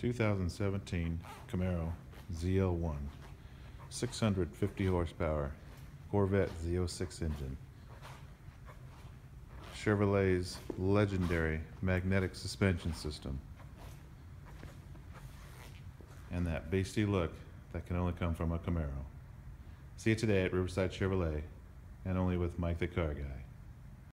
2017 Camaro ZL1, 650 horsepower, Corvette Z06 engine. Chevrolet's legendary magnetic suspension system. And that beastie look that can only come from a Camaro. See it today at Riverside Chevrolet, and only with Mike the Car Guy.